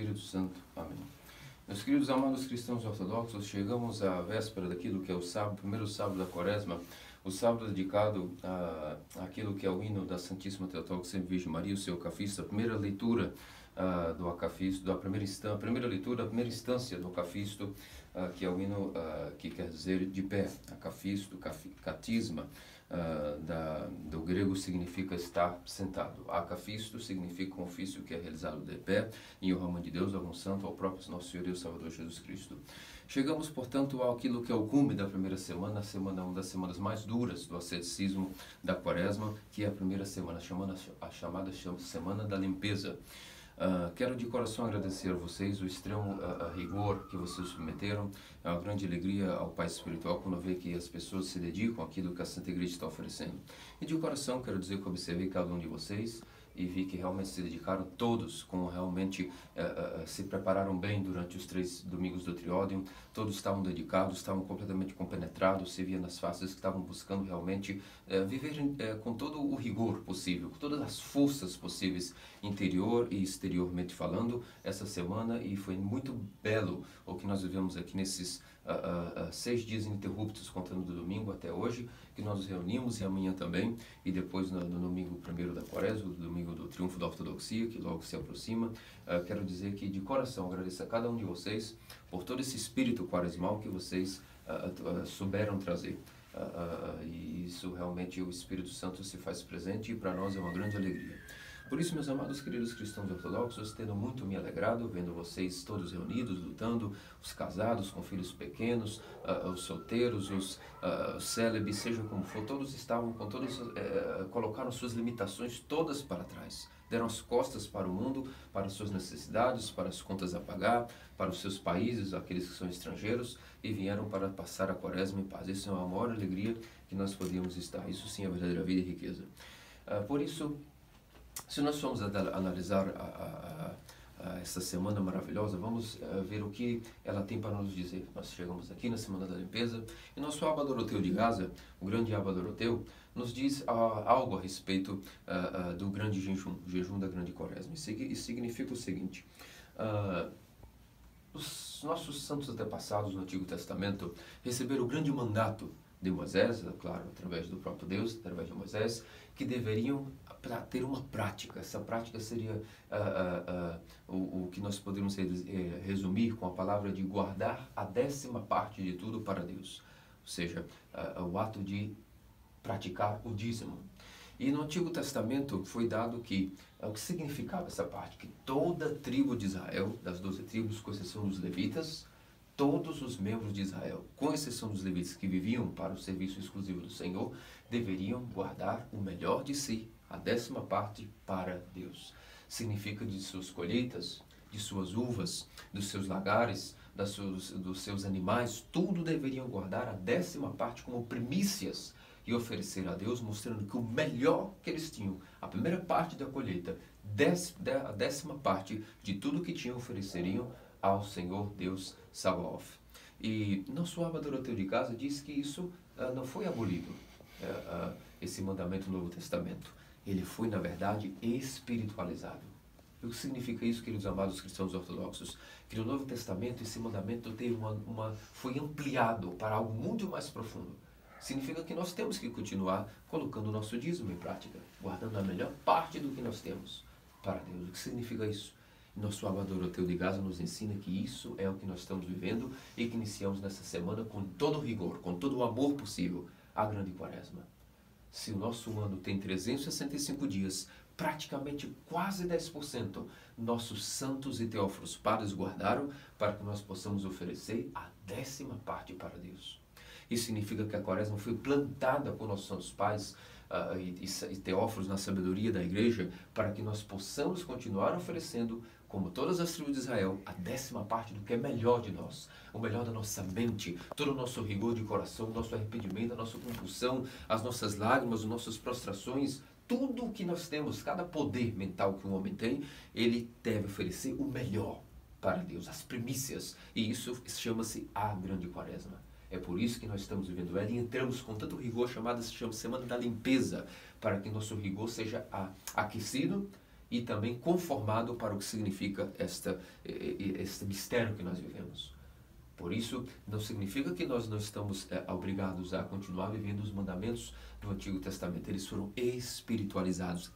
Espírito Santo. Amém. Meus queridos amados cristãos ortodoxos, chegamos à véspera daquilo que é o sábado, primeiro sábado da quaresma, o sábado dedicado a aquilo que é o hino da Santíssima Teotocos Sempre Virgem Maria, o seu cafisto, a primeira leitura uh, do acafisto, da primeira instância, primeira leitura, a primeira instância do acafisto, uh, que é o hino uh, que quer dizer de pé, acafisto, catisma, uh, da, do grego significa estar sentado. Acafisto significa um ofício que é realizado de pé, em honra de Deus, algum santo, ao próprio nosso Senhor e Salvador Jesus Cristo. Chegamos, portanto, àquilo que é o cume da primeira semana, a semana uma das semanas mais duras do asceticismo da quaresma, que é a primeira semana, chamada, a chamada Semana da Limpeza. Uh, quero de coração agradecer a vocês o extremo uh, rigor que vocês submeteram. É uma grande alegria ao Pai Espiritual quando vê que as pessoas se dedicam àquilo que a Santa Igreja está oferecendo. E de coração quero dizer que observei cada um de vocês e vi que realmente se dedicaram todos, como realmente uh, uh, se prepararam bem durante os três domingos do Triódium, todos estavam dedicados, estavam completamente compenetrados, se via nas faces que estavam buscando realmente viver com todo o rigor possível, com todas as forças possíveis, interior e exteriormente falando, essa semana, e foi muito belo o que nós vivemos aqui nesses uh, uh, seis dias ininterruptos, contando do domingo até hoje, que nós nos reunimos e amanhã também, e depois no, no domingo primeiro da quaresma, o domingo do triunfo da ortodoxia, que logo se aproxima. Uh, quero dizer que de coração agradeço a cada um de vocês por todo esse espírito quaresmal que vocês souberam trazer. e isso realmente o Espírito Santo se faz presente e para nós é uma grande alegria. Por isso, meus amados queridos cristãos ortodoxos, tendo muito me alegrado vendo vocês todos reunidos, lutando, os casados com filhos pequenos, uh, os solteiros, os uh, célebres, seja como for, todos estavam com todos, uh, colocaram suas limitações todas para trás. Deram as costas para o mundo, para as suas necessidades, para as contas a pagar, para os seus países, aqueles que são estrangeiros, e vieram para passar a quaresma em paz. Isso é uma maior alegria que nós podíamos estar. Isso sim é verdadeira vida e riqueza. por isso, se nós formos analisar a, a, a, essa semana maravilhosa, vamos uh, ver o que ela tem para nos dizer. Nós chegamos aqui na Semana da Limpeza e nosso Abba Doroteu de Gaza, o grande Abba Doroteu, nos diz uh, algo a respeito uh, do grande jejum, o jejum da grande quaresma. Isso significa o seguinte, os nossos santos antepassados no Antigo Testamento receberam o grande mandato de Moisés, é claro, através do próprio Deus, através de Moisés, que deveriam para ter uma prática. Essa prática seria uh, uh, uh, o, o, que nós podemos eh, resumir com a palavra de guardar a décima parte de tudo para Deus. Ou seja, o ato de praticar o dízimo. E no Antigo Testamento foi dado que o que significava essa parte? Que toda tribo de Israel, das doze tribos, com exceção dos levitas, todos os membros de Israel, com exceção dos levitas que viviam para o serviço exclusivo do Senhor, deveriam guardar o melhor de si a décima parte para Deus. Significa de suas colheitas, de suas uvas, dos seus lagares, das dos seus animais, tudo deveriam guardar a décima parte como primícias e oferecer a Deus, mostrando que o melhor que eles tinham, a primeira parte da colheita, a décima parte de tudo que tinham, ofereceriam ao Senhor Deus Sabaoth. E nosso Abba Doroteu de Casa diz que isso uh, não foi abolido, uh, uh, esse mandamento do Novo Testamento ele foi, na verdade, espiritualizado. O que significa isso, queridos amados cristãos ortodoxos? Que no Novo Testamento esse mandamento teve uma, uma, foi ampliado para algo muito mais profundo. Significa que nós temos que continuar colocando o nosso dízimo em prática, guardando a melhor parte do que nós temos para Deus. O que significa isso? Nosso Amador Doroteu de Gaza nos ensina que isso é o que nós estamos vivendo e que iniciamos nessa semana com todo o rigor, com todo o amor possível, a grande quaresma. Se o nosso ano tem 365 dias, praticamente quase 10%, nossos santos e teófilos padres guardaram para que nós possamos oferecer a décima parte para Deus. Isso significa que a quaresma foi plantada por nossos santos pais uh, e, e, teófilos na sabedoria da igreja para que nós possamos continuar oferecendo como todas as tribos de Israel, a décima parte do que é melhor de nós, o melhor da nossa mente, todo o nosso rigor de coração, o nosso arrependimento, a nossa compulsão, as nossas lágrimas, as nossas prostrações, tudo o que nós temos, cada poder mental que um homem tem, ele deve oferecer o melhor para Deus, as primícias. E isso chama-se a grande quaresma. É por isso que nós estamos vivendo ela e entramos com tanto rigor, chamada se chama Semana da Limpeza, para que nosso rigor seja aquecido e também conformado para o que significa esta, este mistério que nós vivemos. Por isso, não significa que nós não estamos é, obrigados a continuar vivendo os mandamentos do Antigo Testamento. Eles foram espiritualizados,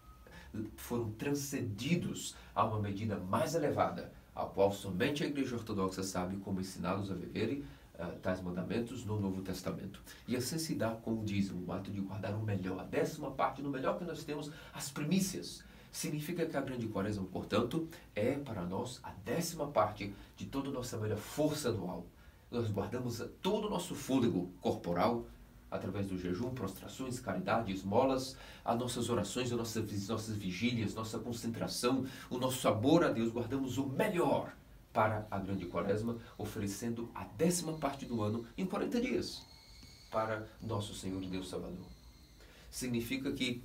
foram transcendidos a uma medida mais elevada, a qual somente a Igreja Ortodoxa sabe como ensiná-los a viverem uh, tais mandamentos no Novo Testamento. E assim se dá com o o ato de guardar o melhor, a décima parte do melhor que nós temos, as primícias. Significa que a grande quaresma, portanto, é para nós a décima parte de toda a nossa melhor força anual. Nós guardamos todo o nosso fôlego corporal, através do jejum, prostrações, caridade, esmolas, as nossas orações, as nossas, nossas vigílias, nossa concentração, o nosso amor a Deus, guardamos o melhor para a grande quaresma, oferecendo a décima parte do ano em 40 dias para nosso Senhor e Deus Salvador. Significa que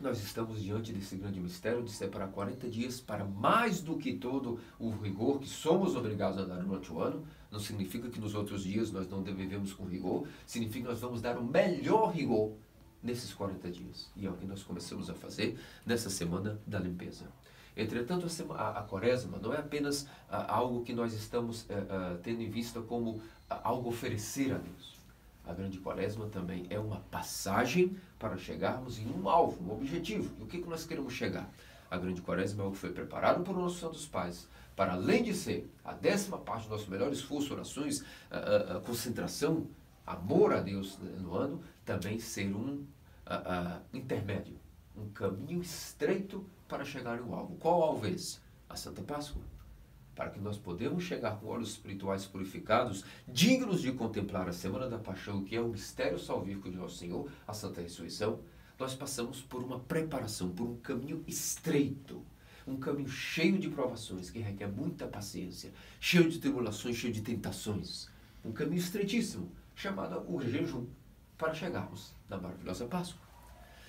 nós estamos diante desse grande mistério de separar 40 dias para mais do que todo o rigor que somos obrigados a dar durante o ano. Não significa que nos outros dias nós não devemos com rigor, significa que nós vamos dar o melhor rigor nesses 40 dias. E é o que nós começamos a fazer nessa semana da limpeza. Entretanto, a, a, a quaresma não é apenas a, algo que nós estamos eh, eh, tendo em vista como algo oferecer a Deus. A grande quaresma também é uma passagem para chegarmos em um alvo, um objetivo. E o que, que nós queremos chegar? A grande quaresma é o que foi preparado por nossos santos pais, para além de ser a décima parte do nosso melhor esforço, orações, a, a, a concentração, amor a Deus no ano, também ser um intermédio, um caminho estreito para chegar ao alvo. Qual alvo é esse? A Santa Páscoa para que nós podemos chegar com olhos espirituais purificados, dignos de contemplar a Semana da Paixão, que é o mistério salvífico de Nosso Senhor, a Santa Ressurreição, nós passamos por uma preparação, por um caminho estreito, um caminho cheio de provações, que requer muita paciência, cheio de tribulações, cheio de tentações. Um caminho estreitíssimo, chamado o jejum, para chegarmos na maravilhosa Páscoa.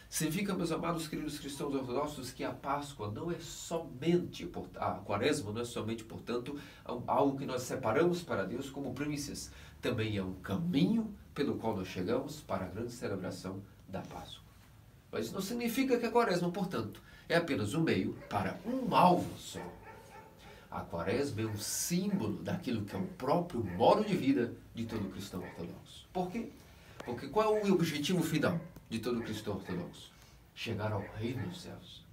Significa, meus amados queridos cristãos ortodoxos, que a Páscoa não é somente, a Quaresma não é somente, portanto, algo que nós separamos para Deus como primícias. Também é um caminho pelo qual nós chegamos para a grande celebração da Páscoa. Mas não significa que a Quaresma, portanto, é apenas um meio para um alvo só. A Quaresma é um símbolo daquilo que é o próprio modo de vida de todo cristão ortodoxo. Por quê? Porque qual é o objetivo final? De todo cristão ortodoxo. Chegar ao reino dos céus.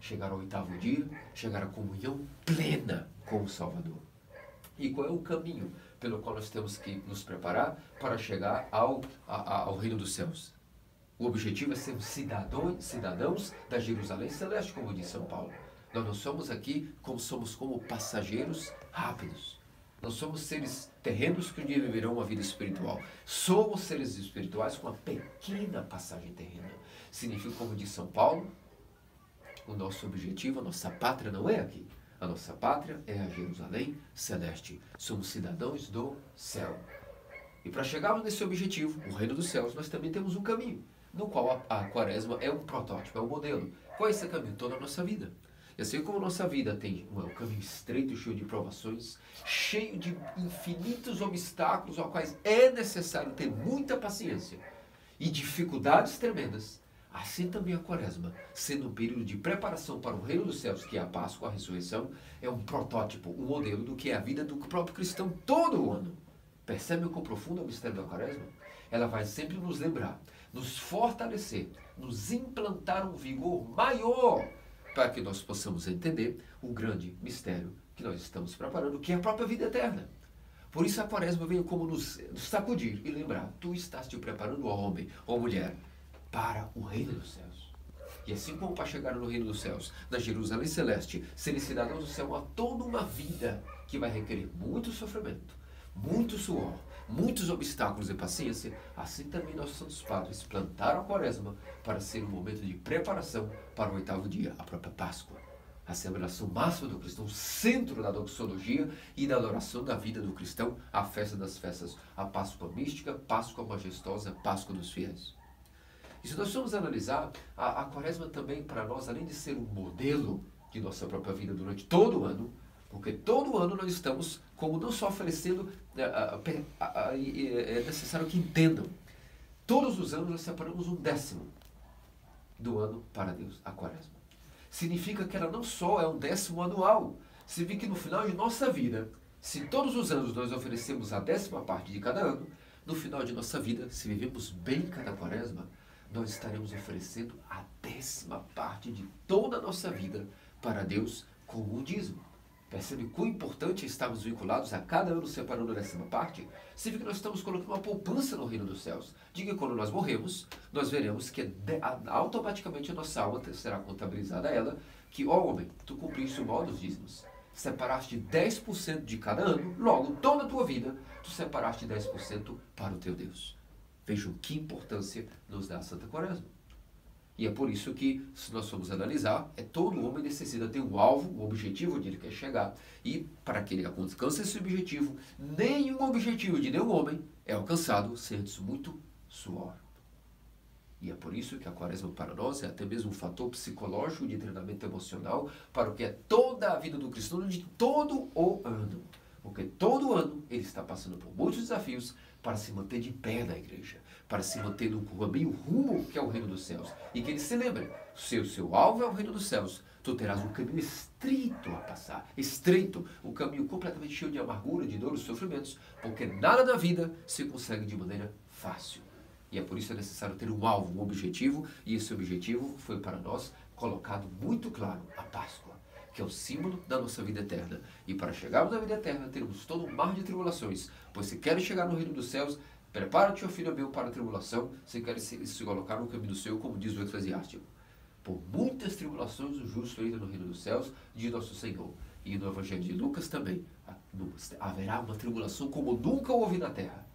Chegar ao oitavo dia, chegar à comunhão plena com o Salvador. E qual é o caminho pelo qual nós temos que nos preparar para chegar ao, a, ao reino dos céus? O objetivo é ser cidadãos, cidadãos da Jerusalém Celeste, como diz São Paulo. Nós não somos aqui como somos como passageiros rápidos. Nós somos seres terrenos que um dia viverão uma vida espiritual. Somos seres espirituais com uma pequena passagem terrena. Significa, como diz São Paulo, o nosso objetivo, a nossa pátria não é aqui. A nossa pátria é a Jerusalém celeste. Somos cidadãos do céu. E para chegarmos nesse objetivo, o reino dos céus, nós também temos um caminho, no qual a, a quaresma é um protótipo, é um modelo. Qual é esse caminho? Toda a nossa vida. E assim como nossa vida tem um caminho estreito, cheio de provações, cheio de infinitos obstáculos aos quais é necessário ter muita paciência e dificuldades tremendas, assim também a quaresma, sendo um período de preparação para o reino dos céus, que é a Páscoa, a ressurreição, é um protótipo, um modelo do que é a vida do próprio cristão todo o ano. Percebe o quão profundo é o mistério da quaresma? Ela vai sempre nos lembrar, nos fortalecer, nos implantar um vigor maior para que nós possamos entender o grande mistério que nós estamos preparando, que é a própria vida eterna. Por isso a quaresma veio como nos, sacudir e lembrar: tu estás te preparando, ó homem ou mulher, para o reino dos céus. E assim como para chegar no reino dos céus, na Jerusalém celeste, serem cidadãos do céu, há toda uma vida que vai requerer muito sofrimento, muito suor, muitos obstáculos e paciência, assim também nossos santos padres plantaram a quaresma para ser um momento de preparação para o oitavo dia, a própria Páscoa. A celebração máxima do cristão, centro da doxologia e da adoração da vida do cristão, a festa das festas, a Páscoa mística, Páscoa majestosa, Páscoa dos fiéis. E se nós formos analisar, a, a quaresma também para nós, além de ser um modelo de nossa própria vida durante todo o ano, porque todo ano nós estamos, como não só oferecendo, é, é necessário que entendam. Todos os anos nós separamos um décimo do ano para Deus, a quaresma. significa que ela não só é um décimo anual, significa que no final de nossa vida, se todos os anos nós oferecemos a décima parte de cada ano, no final de nossa vida, se vivemos bem cada quaresma, nós estaremos oferecendo a décima parte de toda a nossa vida para Deus como o dízimo. Percebe quão importante é estarmos vinculados a cada ano separando décima parte? Significa que nós estamos colocando uma poupança no reino dos céus. De que quando nós morremos, nós veremos que automaticamente a nossa alma será contabilizada a ela, que, ó homem, tu cumpriste o mal dos dízimos. Separaste 10% de cada ano, logo, toda a tua vida, tu separaste 10% para o teu Deus. Vejam que importância nos dá a Santa Quaresma. E é por isso que, se nós formos analisar, é todo homem necessita ter um alvo, um objetivo onde ele quer chegar. E para que ele alcance esse objetivo, nenhum objetivo de nenhum homem é alcançado sem muito suor. E é por isso que a quaresma para nós é até mesmo um fator psicológico de treinamento emocional para o que é toda a vida do cristão de todo o ano. Porque todo ano ele está passando por muitos desafios para se manter de pé na igreja para se manter no caminho rumo que é o reino dos céus. E que ele se lembre, se o seu alvo é o reino dos céus, tu terás um caminho estreito a passar, estreito, um caminho completamente cheio de amargura, de dor e sofrimentos, porque nada na vida se consegue de maneira fácil. E é por isso é necessário ter um alvo, um objetivo, e esse objetivo foi para nós colocado muito claro, a Páscoa, que é o símbolo da nossa vida eterna. E para chegarmos à vida eterna, teremos todo um mar de tribulações, pois se queres chegar no reino dos céus, Prepara-te, filho meu, para a tribulação, se quer se, se colocar no caminho do seu, como diz o Eclesiástico. Por muitas tribulações o justo entra no reino dos céus, diz nosso Senhor. E no Evangelho de Lucas também. Haverá uma tribulação como nunca houve na terra.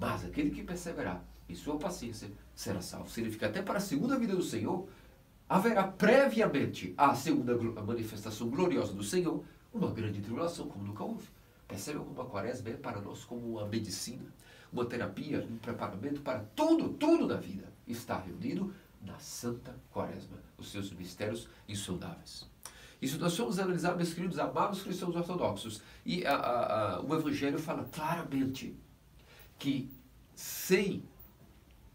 Mas aquele que perseverar em sua paciência será salvo. Significa até para a segunda vida do Senhor, haverá previamente à segunda manifestação gloriosa do Senhor uma grande tribulação como nunca houve. Percebe como a quaresma é para nós como uma medicina uma terapia, um preparamento para tudo, tudo na vida está reunido na Santa Quaresma, os seus mistérios insondáveis. Isso nós somos analisar, meus queridos amados cristãos ortodoxos, e a, a, a, o Evangelho fala claramente que sem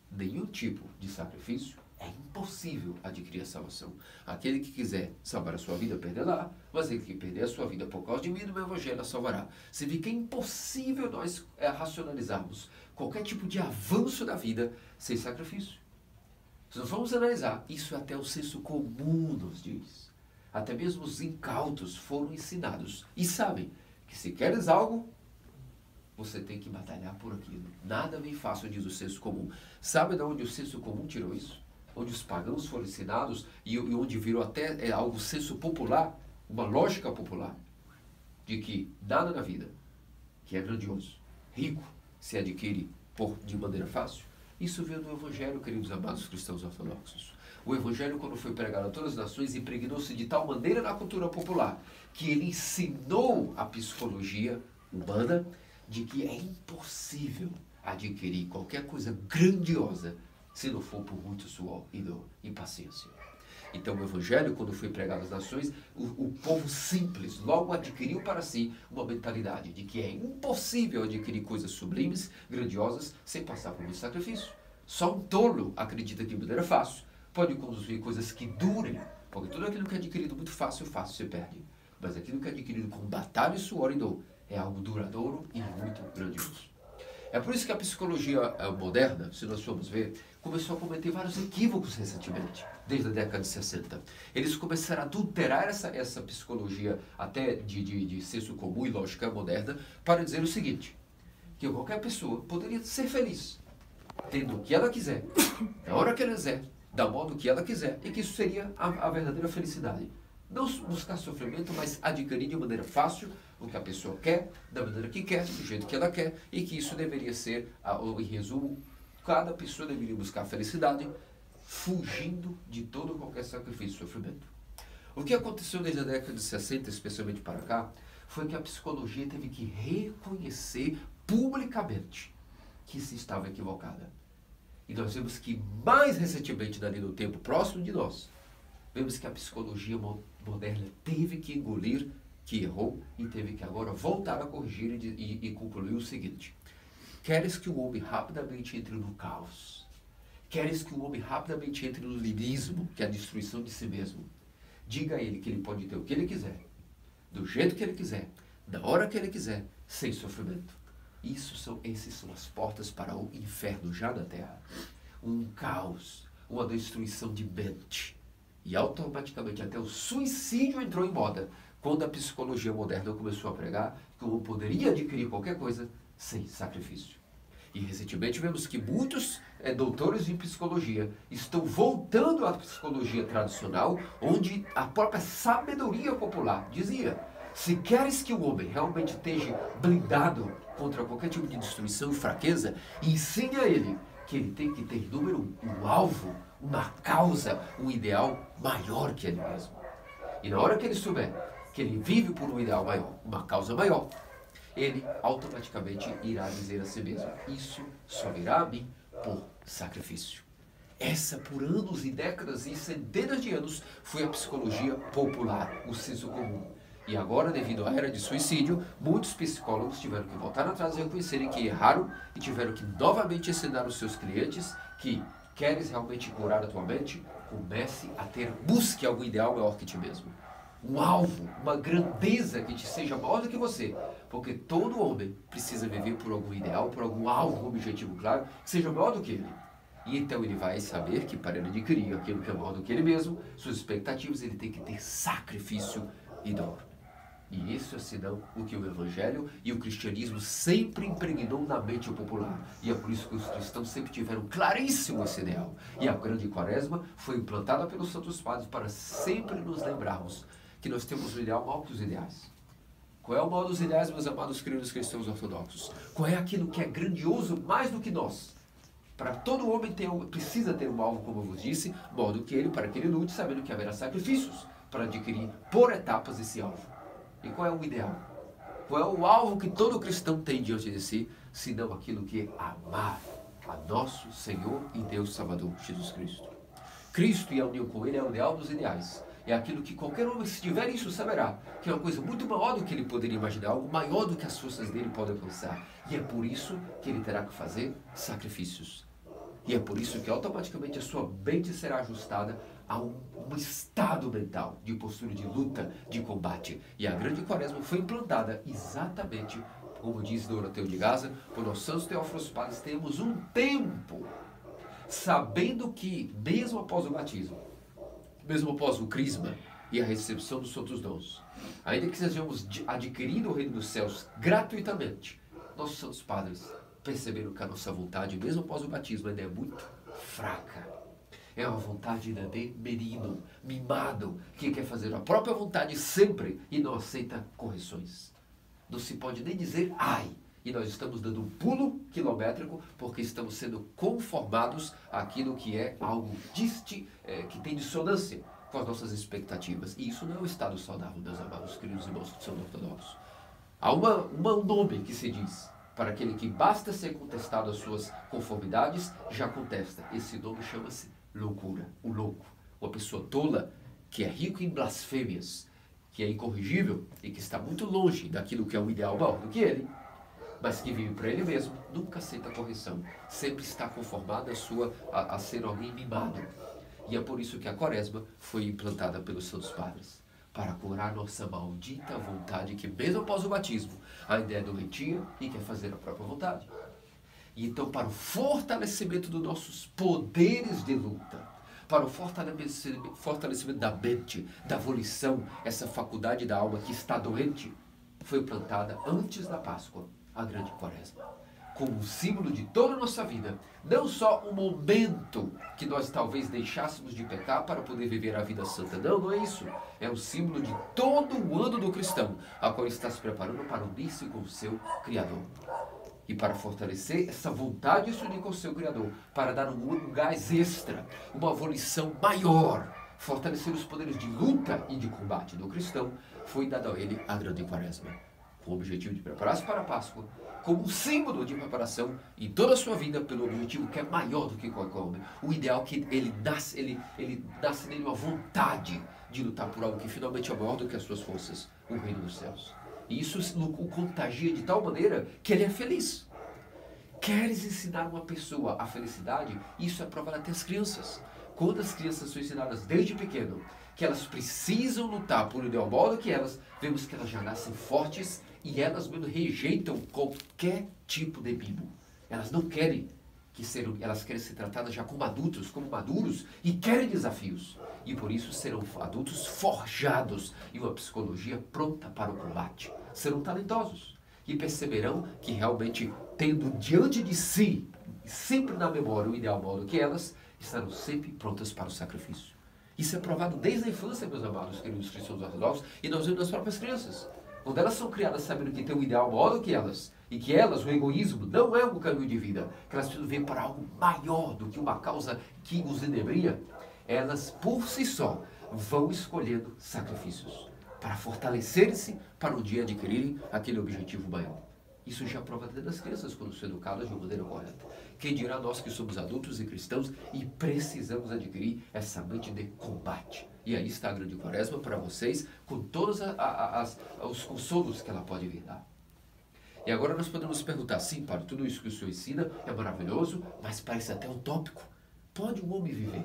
nenhum tipo de sacrifício, é impossível adquirir a salvação. Aquele que quiser salvar a sua vida, perderá. Mas aquele que perder a sua vida por causa de mim, do meu evangelho, a salvará. Vê que é impossível nós é, racionalizarmos qualquer tipo de avanço da vida sem sacrifício. Se nós formos analisar, isso é até o senso comum nos diz. Até mesmo os incautos foram ensinados e sabem que se queres algo, você tem que batalhar por aquilo. Nada vem fácil, diz o senso comum. Sabe de onde o senso comum tirou isso? Onde os pagãos foram ensinados e, e onde virou até é, algo senso popular, uma lógica popular, de que nada na vida que é grandioso, rico, se adquire por, de maneira fácil. Isso veio do Evangelho, queridos amados cristãos ortodoxos. O Evangelho, quando foi pregado a todas as nações, impregnou-se de tal maneira na cultura popular que ele ensinou a psicologia humana de que é impossível adquirir qualquer coisa grandiosa se não for por muito suor e dor e paciência. Então, o Evangelho, quando foi pregado às nações, o, o, povo simples logo adquiriu para si uma mentalidade de que é impossível adquirir coisas sublimes, grandiosas, sem passar por um sacrifício. Só um tolo acredita que de maneira fácil pode conduzir coisas que durem, porque tudo aquilo que é adquirido muito fácil, fácil se perde. Mas aquilo que é adquirido com batalha, suor e dor é algo duradouro e muito grandioso. É por isso que a psicologia eh, moderna, se nós formos ver, começou a cometer vários equívocos recentemente, desde a década de 60. Eles começaram a adulterar essa, essa psicologia até de, de, de senso comum e lógica moderna para dizer o seguinte, que qualquer pessoa poderia ser feliz, tendo o que ela quiser, na hora que ela quiser, da modo que ela quiser, e que isso seria a, a verdadeira felicidade. Não buscar sofrimento, mas adquirir de maneira fácil o que a pessoa quer, da maneira que quer, do jeito que ela quer, e que isso deveria ser, em resumo, cada pessoa deveria buscar a felicidade fugindo de todo qualquer sacrifício e sofrimento. O que aconteceu desde a década de 60, especialmente para cá, foi que a psicologia teve que reconhecer publicamente que se estava equivocada. E nós vemos que mais recentemente, dali no tempo próximo de nós, vemos que a psicologia moderna teve que engolir que errou e teve que agora voltar a corrigir e, e, e concluir o seguinte: Queres que o homem rapidamente entre no caos? Queres que o homem rapidamente entre no lirismo, que é a destruição de si mesmo? diga a ele que ele pode ter o que ele quiser, do jeito que ele quiser, da hora que ele quiser, sem sofrimento. Isso são, esses são as portas para o inferno já na terra. Um caos, uma destruição de mente. E automaticamente até o suicídio entrou em moda quando a psicologia moderna começou a pregar que o poderia adquirir qualquer coisa sem sacrifício. E recentemente vemos que muitos é, doutores em psicologia estão voltando à psicologia tradicional, onde a própria sabedoria popular dizia: se queres que o homem realmente esteja blindado contra qualquer tipo de destruição e fraqueza, ensine a ele que ele tem que ter, número um, um alvo, uma causa, um ideal maior que ele mesmo. E na hora que ele souber que ele vive por um ideal maior, uma causa maior, ele automaticamente irá dizer a si mesmo: Isso só virá a mim por sacrifício. Essa, por anos e décadas e centenas de anos, foi a psicologia popular, o senso comum. E agora, devido à era de suicídio, muitos psicólogos tiveram que voltar atrás e reconhecerem que erraram e tiveram que novamente ensinar os seus clientes que queres realmente curar a tua mente, comece a ter, busque algum ideal maior que ti mesmo. Um alvo, uma grandeza que te seja maior do que você. Porque todo homem precisa viver por algum ideal, por algum alvo, um objetivo claro, que seja maior do que ele. E então ele vai saber que para ele adquirir aquilo que é maior do que ele mesmo, suas expectativas, ele tem que ter sacrifício e dor. E isso é senão o que o Evangelho e o cristianismo sempre impregnou na mente popular. E é por isso que os cristãos sempre tiveram claríssimo esse ideal. E a grande quaresma foi implantada pelos Santos Padres para sempre nos lembrarmos que nós temos um ideal maior que os ideais. Qual é o maior dos ideais, meus amados queridos cristãos ortodoxos? Qual é aquilo que é grandioso mais do que nós? Para todo homem ter, precisa ter um alvo, como eu vos disse, maior do que ele, para que ele lute, sabendo que haverá sacrifícios para adquirir por etapas esse alvo. E qual é o ideal? Qual é o alvo que todo cristão tem diante de si, senão aquilo que é amar a nosso Senhor e Deus Salvador Jesus Cristo? Cristo e a união com Ele é o ideal dos ideais. É aquilo que qualquer homem, se tiver isso, saberá que é uma coisa muito maior do que ele poderia imaginar, algo maior do que as forças dele podem alcançar. E é por isso que ele terá que fazer sacrifícios. E é por isso que automaticamente a sua mente será ajustada a um, um, estado mental de postura de luta, de combate. E a grande quaresma foi implantada exatamente, como diz Doroteu de Gaza, por nós santos teófilos padres temos um tempo, sabendo que, mesmo após o batismo, mesmo após o crisma e a recepção dos outros dons, ainda que sejamos adquirindo o reino dos céus gratuitamente, nossos santos padres perceberam que a nossa vontade, mesmo após o batismo, ainda é muito fraca é uma vontade ainda de menino, mimado, que quer fazer a própria vontade sempre e não aceita correções. Não se pode nem dizer ai. E nós estamos dando um pulo quilométrico porque estamos sendo conformados àquilo que é algo diste, é, que tem dissonância com as nossas expectativas. E isso não é um estado saudável, meus amados queridos irmãos que são ortodoxos. Há uma, uma, um nome que se diz para aquele que basta ser contestado as suas conformidades, já contesta. Esse nome chama-se loucura, o louco, uma pessoa tola que é rico em blasfêmias, que é incorrigível e que está muito longe daquilo que é o ideal maior do que ele, mas que vive para ele mesmo, nunca aceita correção, sempre está conformado a, sua, a, a ser alguém mimado. E é por isso que a quaresma foi implantada pelos Santos Padres para curar nossa maldita vontade, que mesmo após o batismo ainda é doentia e quer fazer a própria vontade. E então, para o fortalecimento dos nossos poderes de luta, para o fortalecimento, fortalecimento da mente, da volição, essa faculdade da alma que está doente, foi plantada antes da Páscoa, a grande quaresma. Como um símbolo de toda a nossa vida, não só um momento que nós talvez deixássemos de pecar para poder viver a vida santa. Não, não é isso. É o símbolo de todo o ano do cristão, a qual está se preparando para unir-se com o seu Criador e para fortalecer essa vontade de se unir com o seu Criador, para dar um, um gás extra, uma volição maior, fortalecer os poderes de luta e de combate do cristão, foi dado a ele a grande quaresma, com o objetivo de preparar-se para a Páscoa, como um símbolo de preparação em toda a sua vida pelo objetivo que é maior do que qualquer homem, o ideal que ele nasce, ele, ele nasce nele uma vontade de lutar por algo que finalmente é maior do que as suas forças, o reino dos céus. E isso o contagia de tal maneira que ele é feliz. Queres ensinar uma pessoa a felicidade? Isso é prova até as crianças. quando as crianças são ensinadas desde pequeno que elas precisam lutar por igual modo que elas, vemos que elas já nascem fortes e elas mesmo rejeitam qualquer tipo de mimo. Elas não querem que serão, elas querem ser tratadas já como adultos, como maduros e querem desafios. E por isso serão adultos forjados e uma psicologia pronta para o combate. Serão talentosos e perceberão que realmente tendo diante de si, sempre na memória o ideal modo que elas, estarão sempre prontas para o sacrifício. Isso é provado desde a infância, meus amados, queridos cristãos ortodoxos, e nós vemos nas próprias crianças. Quando elas são criadas sabendo que tem um ideal maior do que elas, e que elas, o egoísmo, não é um caminho de vida, que elas precisam ver para algo maior do que uma causa que os enebria, elas, por si só, vão escolhendo sacrifícios para fortalecerem-se para um dia adquirirem aquele objetivo maior. Isso já é prova dentro das crianças quando são educadas de uma maneira correta. Quem dirá nós que somos adultos e cristãos e precisamos adquirir essa mente de combate. E aí está a grande quaresma para vocês, com todos a, a, as, os consolos que ela pode vir dar. E agora nós podemos perguntar, sim, para tudo isso que o Senhor ensina é maravilhoso, mas parece até utópico. Pode um homem viver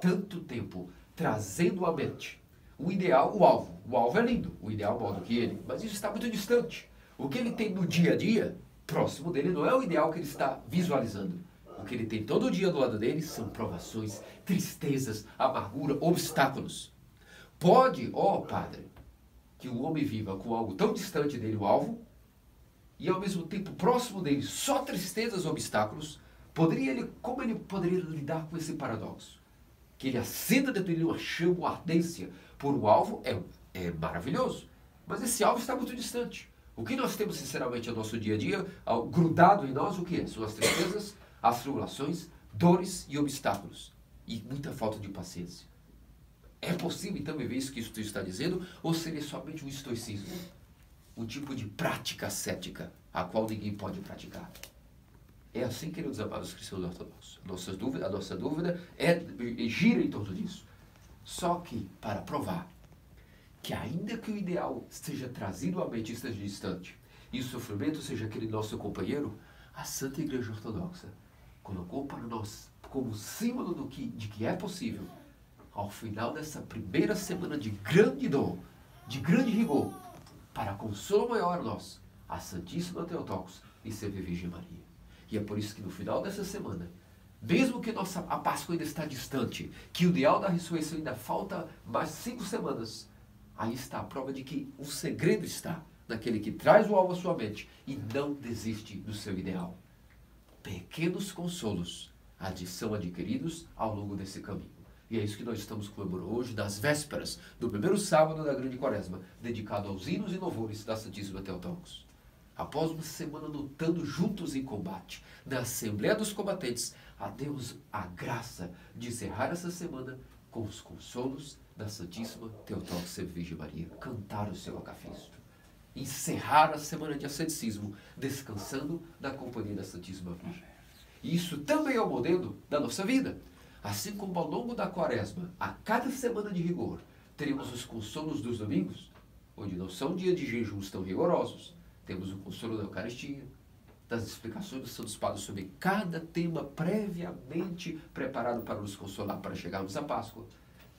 tanto tempo trazendo à mente o ideal, o alvo? O alvo é lindo, o ideal maior do que ele, mas isso está muito distante. O que ele tem no dia a dia, próximo dele, não é o ideal que ele está visualizando. O que ele tem todo dia do lado dele são provações, tristezas, amargura, obstáculos. Pode, ó Padre, que o homem viva com algo tão distante dele, o alvo, e ao mesmo tempo próximo dele só tristezas, obstáculos. Poderia ele, como ele poderia lidar com esse paradoxo? Que ele acenda dentro dele uma chama, uma ardência por um alvo é, é maravilhoso, mas esse alvo está muito distante. O que nós temos, sinceramente, no nosso dia a dia, grudado em nós, o que é? São as tristezas, as tribulações, dores e obstáculos. E muita falta de paciência. É possível, então, viver isso que isso está dizendo? Ou seria somente um estoicismo? Um tipo de prática cética, a qual ninguém pode praticar. É assim, queridos amados cristãos ortodoxos. Nossa dúvida, a nossa dúvida é, gira em torno disso. Só que, para provar que ainda que o ideal seja trazido à mente esteja distante e o sofrimento seja aquele nosso companheiro, a Santa Igreja Ortodoxa colocou para nós como símbolo do que, de que é possível, ao final dessa primeira semana de grande dor, de grande rigor, para consolo maior nosso, a Santíssima Teotocos e Sempre Virgem Maria. E é por isso que no final dessa semana, mesmo que nossa, a Páscoa ainda está distante, que o ideal da ressurreição ainda falta mais cinco semanas, Aí está a prova de que o segredo está naquele que traz o alvo à sua mente e não desiste do seu ideal. Pequenos consolos são adquiridos ao longo desse caminho. E é isso que nós estamos comemorando hoje, das vésperas do primeiro sábado da Grande Quaresma, dedicado aos hinos e louvores da Santíssima Teotocos. Após uma semana lutando juntos em combate, na Assembleia dos Combatentes, a Deus a graça de encerrar essa semana com os consolos da Santíssima Teotocos Virgem Maria, cantar o seu acafisto, encerrar a semana de asceticismo, descansando na companhia da Santíssima Virgem. E isso também é o modelo da nossa vida. Assim como ao longo da quaresma, a cada semana de rigor, teremos os consolos dos domingos, onde não são dias de jejuns tão rigorosos, temos o consolo da Eucaristia, das explicações do Santos Padres sobre cada tema previamente preparado para nos consolar para chegarmos à Páscoa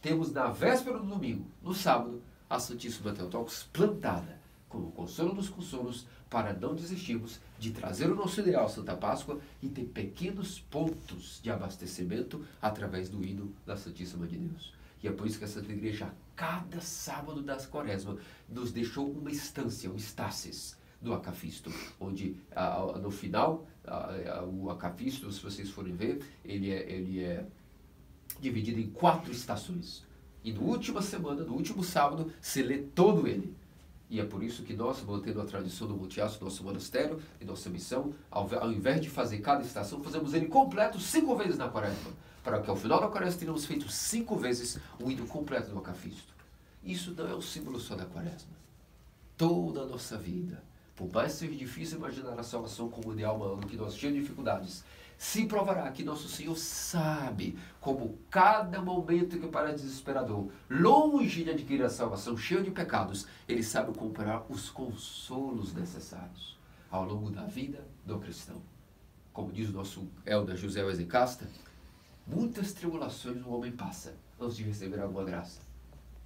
temos na véspera do domingo, no sábado, a Santíssima Teotocos plantada, como consolo dos consolos, para não desistirmos de trazer o nosso ideal Santa Páscoa e ter pequenos pontos de abastecimento através do hino da Santíssima de Deus. E é por isso que a Santa Igreja, cada sábado das quaresma, nos deixou uma instância, um estásis do acafisto, onde ah, no final, ah, o acafisto, se vocês forem ver, ele é, ele é dividido em quatro estações. E na última semana, no último sábado, se lê todo ele. E é por isso que nós, mantendo a tradição do multiaço, nosso monastério e nossa missão, ao, ao invés de fazer cada estação, fazemos ele completo cinco vezes na quaresma. Para que ao final da quaresma tenhamos feito cinco vezes o hino completo do Acafisto. Isso não é um símbolo só da quaresma. Toda a nossa vida, por mais seja difícil imaginar a salvação como ideal humano, que nós tínhamos dificuldades, se provará que nosso Senhor sabe como cada momento que parece desesperador, longe de adquirir a salvação, cheio de pecados, Ele sabe comprar os consolos necessários ao longo da vida do cristão. Como diz o nosso Elder José Wesley Muitas tribulações o homem passa antes de receber alguma graça.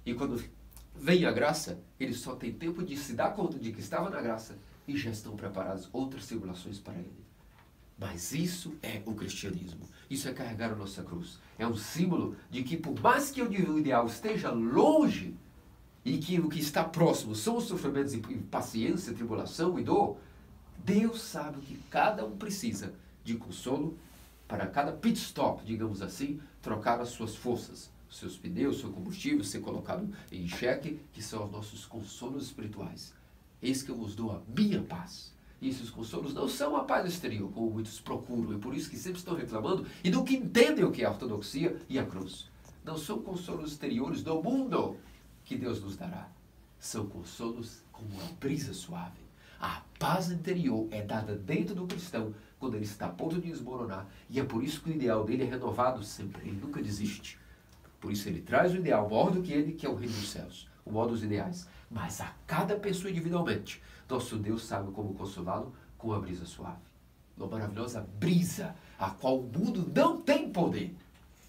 E quando vem a graça, ele só tem tempo de se dar conta de que estava na graça e já estão preparadas outras tribulações para ele. Mas isso é o cristianismo. Isso é carregar a nossa cruz. É um símbolo de que, por mais que o ideal esteja longe e que o que está próximo são os sofrimentos e paciência, tribulação e dor, Deus sabe que cada um precisa de consolo para cada pit stop, digamos assim, trocar as suas forças, seus pneus, seu combustível, ser colocado em xeque, que são os nossos consolos espirituais. Eis que eu vos dou a minha paz. E esses consolos não são a paz exterior, como muitos procuram, e por isso que sempre estão reclamando e não que entendem o que é a ortodoxia e a cruz. Não são consolos exteriores do mundo que Deus nos dará. São consolos como uma brisa suave. A paz interior é dada dentro do cristão quando ele está a ponto de desmoronar. E é por isso que o ideal dele é renovado sempre. Ele nunca desiste. Por isso ele traz o ideal maior do que ele, que é o reino dos céus, o modo dos ideais. Mas a cada pessoa individualmente, nosso Deus sabe como consolá-lo com a brisa suave. Uma maravilhosa brisa, a qual o mundo não tem poder.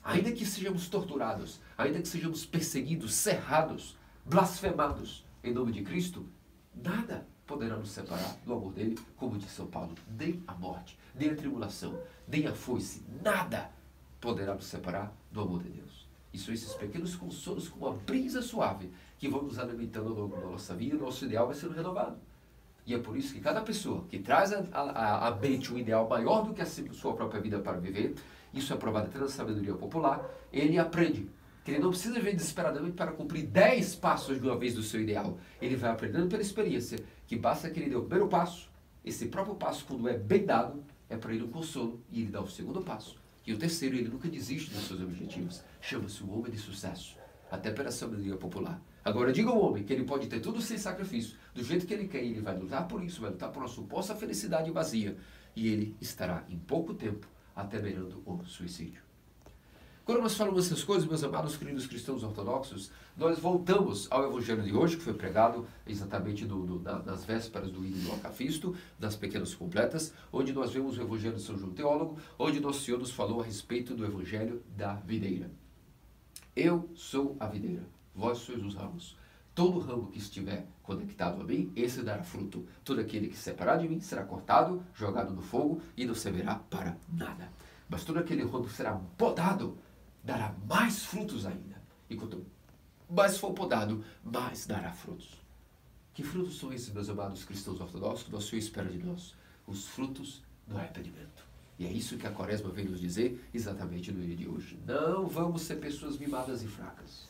Ainda que sejamos torturados, ainda que sejamos perseguidos, cerrados, blasfemados em nome de Cristo, nada poderá nos separar do amor dele, como diz São Paulo, nem a morte, nem a tribulação, nem a foice, nada poderá nos separar do amor de Deus. E são esses pequenos consolos com uma brisa suave que vão nos alimentando ao longo da nossa vida, o nosso ideal vai sendo renovado. E é por isso que cada pessoa que traz a mente um ideal maior do que a sua própria vida para viver, isso é provado até na sabedoria popular, ele aprende que ele não precisa viver desesperadamente para cumprir 10 passos de uma vez do seu ideal. Ele vai aprendendo pela experiência que basta que ele dê o primeiro passo, esse próprio passo, quando é bem dado, é para ele um consolo, e ele dá o segundo passo. E o terceiro, ele nunca desiste dos seus objetivos. Chama-se o homem de sucesso, até pela sabedoria popular. Agora, diga ao homem que ele pode ter tudo sem sacrifício, do jeito que ele quer, ele vai lutar por isso, vai lutar por uma suposta felicidade vazia, e ele estará, em pouco tempo, até beirando o suicídio. Quando nós falamos essas coisas, meus amados queridos cristãos ortodoxos, nós voltamos ao evangelho de hoje, que foi pregado exatamente no, no, na, nas vésperas do hino do Acafisto, das pequenas completas, onde nós vemos o evangelho de São João Teólogo, onde nosso Senhor nos falou a respeito do evangelho da videira. Eu sou a videira, vós sois os ramos. Todo ramo que estiver conectado a mim, esse dará fruto. Todo aquele que se separar de mim será cortado, jogado no fogo e não servirá para nada. Mas todo aquele ramo será podado dará mais frutos ainda. E quanto mais for podado, mais dará frutos. Que frutos são esses, meus amados cristãos ortodoxos, que Senhor espera de nós? Os frutos do arrependimento. E é isso que a Quaresma vem nos dizer exatamente no dia de hoje. Não vamos ser pessoas mimadas e fracas.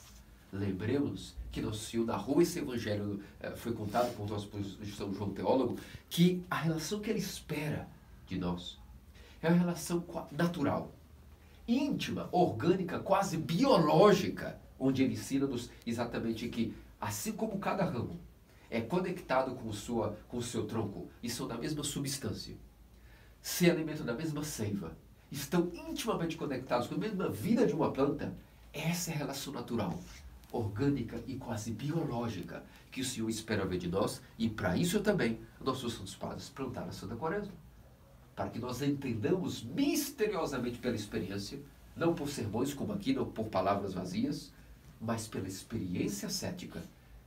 Lembremos que nosso Senhor narrou esse evangelho, eh, foi contado por nós por São João Teólogo, que a relação que ele espera de nós é uma relação natural, íntima, orgânica, quase biológica, onde ele ensina-nos exatamente que, assim como cada ramo é conectado com, sua, com o seu tronco e são da mesma substância, se alimentam da mesma seiva, estão intimamente conectados com a mesma vida de uma planta, essa é a relação natural, orgânica e quase biológica que o Senhor espera ver de nós e para isso também nossos santos padres plantaram a Santa Quaresma para que nós entendamos misteriosamente pela experiência, não por sermões como aqui, não por palavras vazias, mas pela experiência cética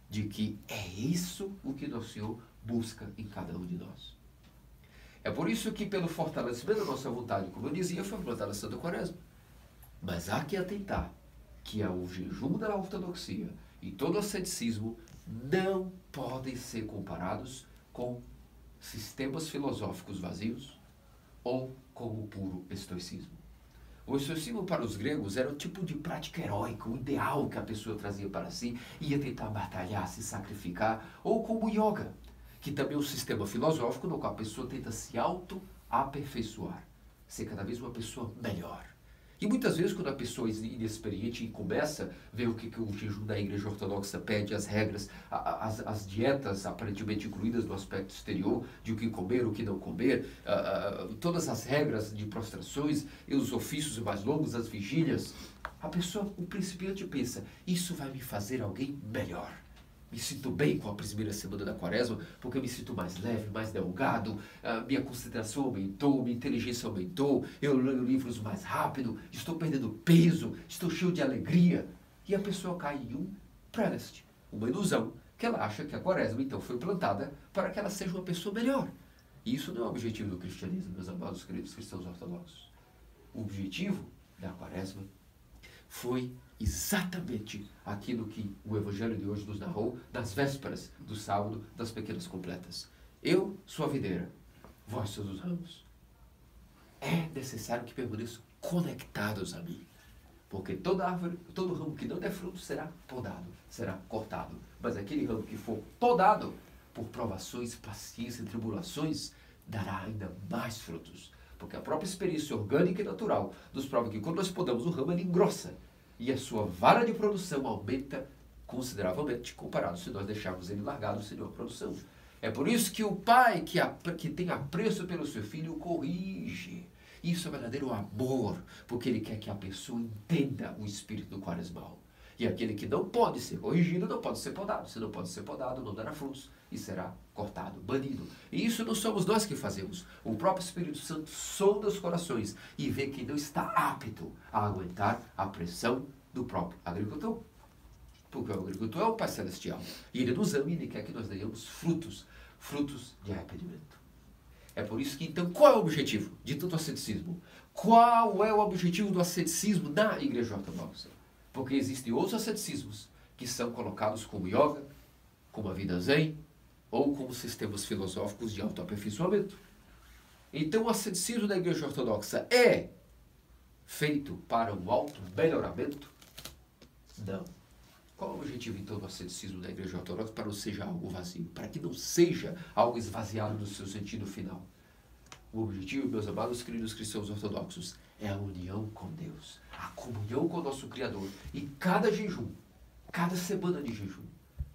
de que é isso o que nosso Senhor busca em cada um de nós. É por isso que, pelo fortalecimento da nossa vontade, como eu dizia, foi implantada a Santa Quaresma. Mas há que atentar que o jejum da ortodoxia e todo o asceticismo não podem ser comparados com sistemas filosóficos vazios, ou como puro estoicismo. O estoicismo para os gregos era o tipo de prática heróica, o ideal que a pessoa trazia para si, ia tentar batalhar, se sacrificar, ou como yoga, que também é um sistema filosófico no qual a pessoa tenta se auto-aperfeiçoar, ser cada vez uma pessoa melhor. E muitas vezes, quando a pessoa é inexperiente e começa a ver o que, que o jejum da igreja ortodoxa pede, as regras, as, as dietas aparentemente incluídas no aspecto exterior, de o que comer, o que não comer, uh, uh, todas as regras de prostrações e os ofícios mais longos, as vigílias, a pessoa, o principiante pensa, isso vai me fazer alguém melhor. Me sinto bem com a primeira semana da quaresma, porque eu me sinto mais leve, mais delgado, minha concentração aumentou, minha inteligência aumentou, eu leio livros mais rápido, estou perdendo peso, estou cheio de alegria. E a pessoa cai em um prelest, uma ilusão, que ela acha que a quaresma então foi plantada para que ela seja uma pessoa melhor. E isso não é o objetivo do cristianismo, meus amados queridos cristãos ortodoxos. O objetivo da quaresma foi exatamente aquilo que o Evangelho de hoje nos narrou nas vésperas do sábado das pequenas completas. Eu sou a videira, vós sois os ramos. É necessário que permaneçam conectados a mim. Porque toda árvore, todo ramo que não der fruto será podado, será cortado. Mas aquele ramo que for podado por provações, paciência e tribulações, dará ainda mais frutos. Porque a própria experiência orgânica e natural nos prova que quando nós podamos o ramo, ele engrossa e a sua vara de produção aumenta consideravelmente comparado se nós deixarmos ele largado sem nenhuma produção. É por isso que o pai que, que tem apreço pelo seu filho corrige. Isso é verdadeiro amor, porque ele quer que a pessoa entenda o espírito do quaresmal. E aquele que não pode ser corrigido não pode ser podado. Se não pode ser podado, não dará frutos e será cortado, banido. E isso não somos nós que fazemos. O próprio Espírito Santo sonda os corações e vê que não está apto a aguentar a pressão do próprio agricultor. Porque o agricultor é o Pai Celestial. E ele nos ama e ele quer que nós demos frutos, frutos de arrependimento. É por isso que, então, qual é o objetivo de tanto asceticismo? Qual é o objetivo do asceticismo na Igreja Ortodoxa? Porque existem outros asceticismos que são colocados como yoga, como a vida zen, ou como sistemas filosóficos de autoaperfeiçoamento. Então, o asceticismo da Igreja Ortodoxa é feito para o auto-melhoramento? Não. Qual é o objetivo, então, do asceticismo da Igreja Ortodoxa para não seja algo vazio? Para que não seja algo esvaziado do seu sentido final. O objetivo, meus amados queridos cristãos ortodoxos, é a união com Deus, a comunhão com o nosso Criador. E cada jejum, cada semana de jejum,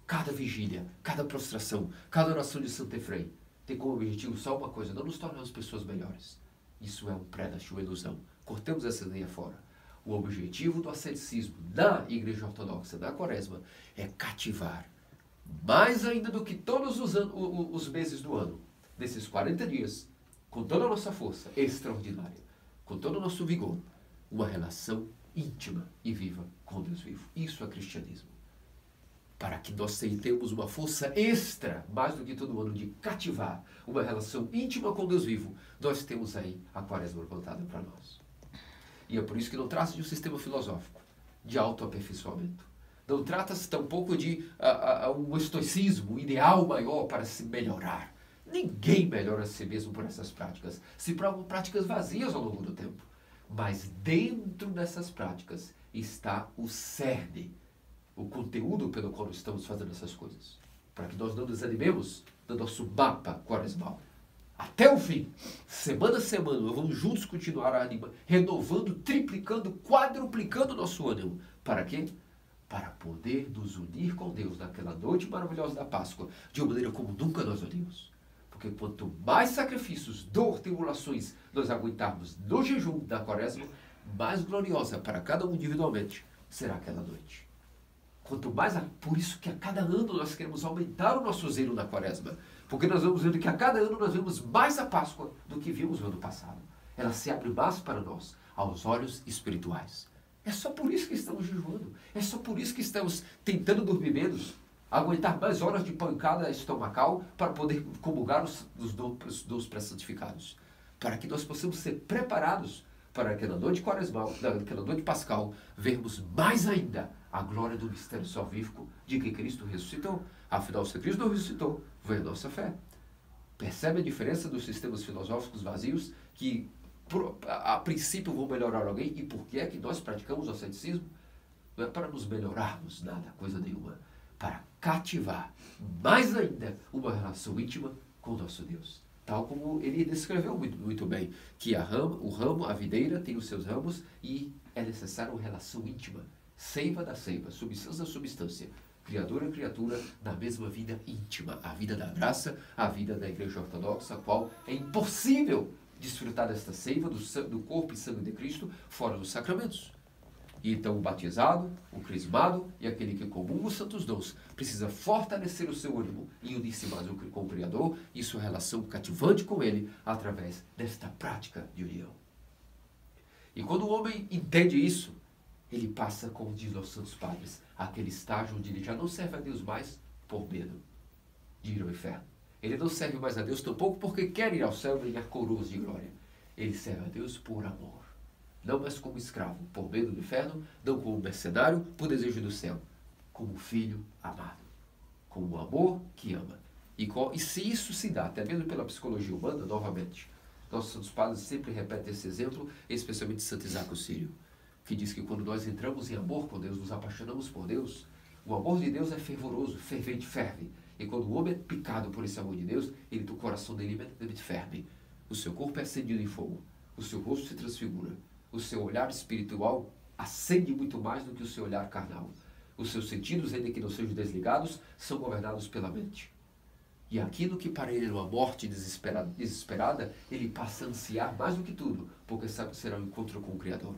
cada vigília, cada prostração, cada oração de Santo Efrem tem como objetivo só uma coisa: não nos tornarmos pessoas melhores. Isso é um prédato, uma ilusão. Cortemos essa ideia fora. O objetivo do asceticismo da Igreja Ortodoxa da Quaresma é cativar, mais ainda do que todos os, anos, os meses do ano, desses 40 dias, com toda a nossa força extraordinária, com todo o nosso vigor, uma relação íntima e viva com Deus vivo. Isso é cristianismo para que nós tenhamos uma força extra, mais do que todo ano, de cativar uma relação íntima com Deus vivo, nós temos aí a quaresma levantada para nós. E é por isso que não trata de um sistema filosófico, de autoaperfeiçoamento. Não trata-se tampouco de uh, uh, um estoicismo, um ideal maior para se melhorar. Ninguém melhora a si mesmo por essas práticas. Se provam práticas vazias ao longo do tempo. Mas dentro dessas práticas está o cerne o conteúdo pelo qual estamos fazendo essas coisas. Para que nós não desanimemos do nosso mapa quaresmal. Até o fim, semana a semana, vamos juntos continuar a animar, renovando, triplicando, quadruplicando nosso ânimo. Para quê? Para poder nos unir com Deus naquela noite maravilhosa da Páscoa, de uma maneira como nunca nós unimos. Porque quanto mais sacrifícios, dor, tribulações nós aguentarmos no jejum da quaresma, mais gloriosa para cada um individualmente será aquela noite. Quanto mais, a, por isso que a cada ano nós queremos aumentar o nosso zelo na quaresma. Porque nós vamos vendo que a cada ano nós vemos mais a Páscoa do que vimos no ano passado. Ela se abre mais para nós, aos olhos espirituais. É só por isso que estamos jejuando. É só por isso que estamos tentando dormir menos, aguentar mais horas de pancada estomacal para poder comungar os, os dons pré-santificados. Para que nós possamos ser preparados para aquela noite quaresmal, naquela noite pascal, vermos mais ainda a glória do mistério salvífico de que Cristo ressuscitou. Afinal, se Cristo ressuscitou, foi a nossa fé. Percebe a diferença dos sistemas filosóficos vazios que a princípio vão melhorar alguém e por que é que nós praticamos o asceticismo? Não é para nos melhorarmos nada, coisa nenhuma. Para cativar mais ainda uma relação íntima com o nosso Deus. Tal como ele descreveu muito, muito bem, que a rama, o ramo, a videira, tem os seus ramos e é necessário uma relação íntima. Seiva da seiva, substância da substância, criadura a criatura, na mesma vida íntima. A vida da graça, a vida da Igreja Ortodoxa, a qual é impossível desfrutar desta seiva do, do corpo e sangue de Cristo fora dos sacramentos. E então o batizado, o crismado e aquele que comunga os santos dons precisa fortalecer o seu ânimo e unir-se mais com o Criador e sua relação cativante com Ele através desta prática de união. E quando o homem entende isso, ele passa, como diz os santos padres, aquele estágio onde ele já não serve a Deus mais por medo de ir ao inferno. Ele não serve mais a Deus tampouco porque quer ir ao céu ganhar coroas de glória. Ele serve a Deus por amor. Não mais como escravo, por medo do inferno, não como mercenário, por desejo do céu. Como filho amado. Com o amor que ama. E, e se isso se dá, até mesmo pela psicologia humana, novamente, nossos santos padres sempre repetem esse exemplo, especialmente Santo Isaac Sírio, que diz que quando nós entramos em amor com Deus, nos apaixonamos por Deus, o amor de Deus é fervoroso, fervente, ferve. E quando o homem é picado por esse amor de Deus, ele, o coração dele imediatamente ferve. O seu corpo é acendido em fogo. O seu rosto se transfigura. O seu olhar espiritual acende muito mais do que o seu olhar carnal. Os seus sentidos, ainda que não sejam desligados, são governados pela mente. E aquilo que para ele era uma morte desesperada, desesperada, ele passa a ansiar mais do que tudo, porque sabe que será um encontro com o Criador.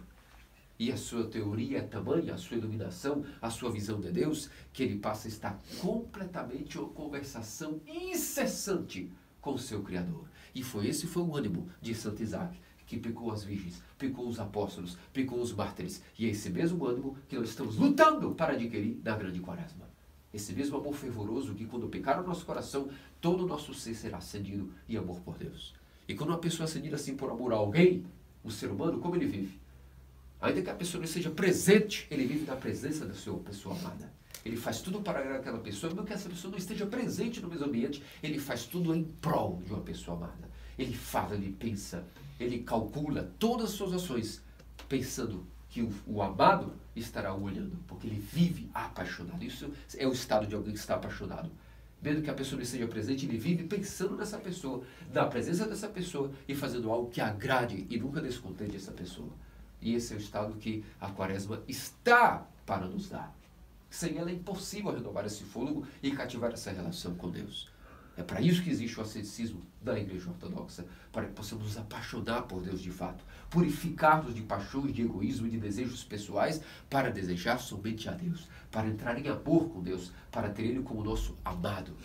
E a sua teoria é tamanha, a sua iluminação, a sua visão de Deus, que ele passa a estar completamente em conversação incessante com o seu Criador. E foi esse foi o ânimo de Santo Isaac, que picou as virgens, picou os apóstolos, picou os mártires. E é esse mesmo ânimo que nós estamos lutando para adquirir na grande quaresma. Esse mesmo amor fervoroso que quando picar o nosso coração, todo o nosso ser será acendido em amor por Deus. E quando uma pessoa é acendida assim por amor a alguém, o ser humano, como ele vive? Ainda que a pessoa não seja presente, ele vive na presença da sua pessoa amada. Ele faz tudo para agradar aquela pessoa, mesmo que essa pessoa não esteja presente no mesmo ambiente, ele faz tudo em prol de uma pessoa amada. Ele fala, ele pensa, ele calcula todas as suas ações, pensando que o, o amado estará olhando, porque ele vive apaixonado. Isso é o estado de alguém que está apaixonado. Mesmo que a pessoa não esteja presente, ele vive pensando nessa pessoa, na presença dessa pessoa e fazendo algo que agrade e nunca descontente essa pessoa. E esse é o estado que a quaresma está para nos dar. Sem ela é impossível renovar esse fôlego e cativar essa relação com Deus. É para isso que existe o asceticismo da Igreja Ortodoxa, para que possamos nos apaixonar por Deus de fato, purificar-nos de paixões, de egoísmo e de desejos pessoais, para desejar somente a Deus, para entrar em amor com Deus, para ter Ele como nosso amado.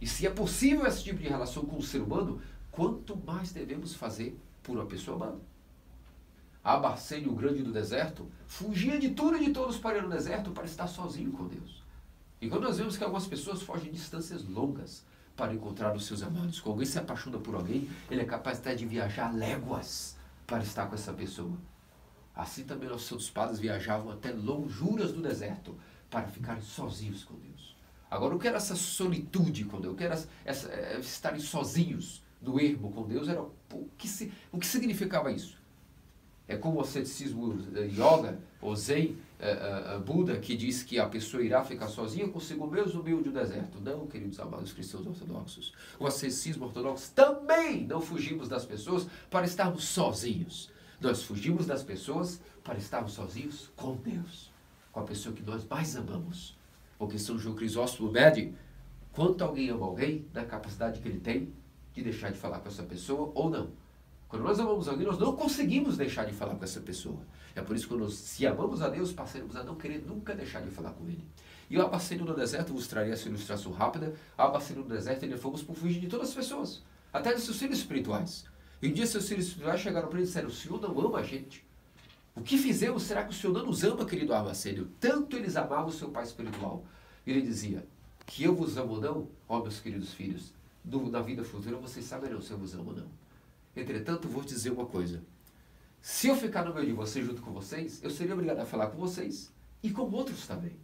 E se é possível esse tipo de relação com o ser humano, quanto mais devemos fazer por uma pessoa amada? Abarcênio, o grande do deserto, fugia de tudo e de todos para ir no deserto para estar sozinho com Deus. E quando nós vemos que algumas pessoas fogem distâncias longas para encontrar os seus amados, quando alguém se apaixona por alguém, ele é capaz até de viajar léguas para estar com essa pessoa. Assim também nossos santos padres viajavam até lonjuras do deserto para ficarem sozinhos com Deus. Agora, o que era essa solitude com Deus? O que era essa, essa, é, estarem sozinhos no ermo com Deus? Era, o, que o que significava isso? É como o asceticismo eh, yoga, ou zen, uh, uh, Buda, que diz que a pessoa irá ficar sozinha consigo mesmo no meio do deserto. Não, queridos amados cristãos ortodoxos. O asceticismo ortodoxo também não fugimos das pessoas para estarmos sozinhos. Nós fugimos das pessoas para estarmos sozinhos com Deus, com a pessoa que nós mais amamos. Porque São João Crisóstomo mede quanto alguém ama alguém na capacidade que ele tem de deixar de falar com essa pessoa ou não. Quando nós amamos alguém, nós não conseguimos deixar de falar com essa pessoa. É por isso que nós, se amamos a Deus, passaremos a não querer nunca deixar de falar com Ele. E o abasteiro no deserto, vos traria essa ilustração rápida, o abasteiro no deserto, ele fomos por fugir de todas as pessoas, até de seus filhos espirituais. E um dia seus filhos espirituais chegaram para ele e disseram, o Senhor não ama a gente. O que fizemos? Será que o Senhor não nos ama, querido Arbacênio? Tanto eles amavam o seu pai espiritual. Ele dizia, que eu vos amo ou não, ó meus queridos filhos, do, na vida futura vocês saberão se eu vos amo ou não. Entretanto, vou dizer uma coisa. Se eu ficar no meio de vocês, junto com vocês, eu seria obrigado a falar com vocês e com outros também.